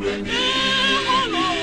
gbèmí. Ọlọ́run